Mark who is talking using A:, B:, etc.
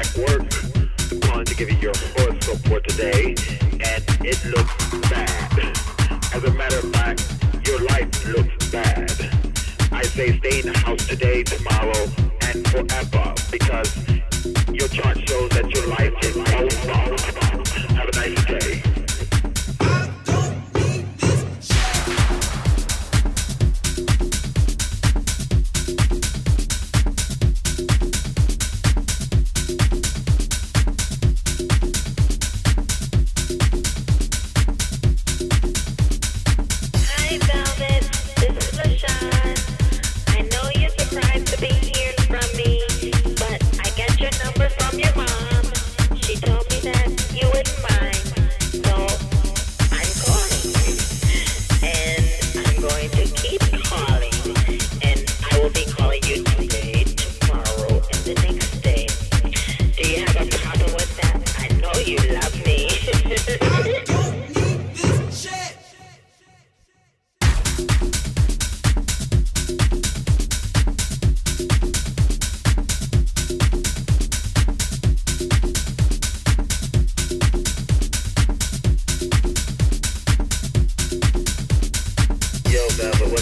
A: Network. Wanted to give you your horoscope for today, and it looks bad. As a matter of fact, your life looks bad. I say stay in the house today, tomorrow, and forever, because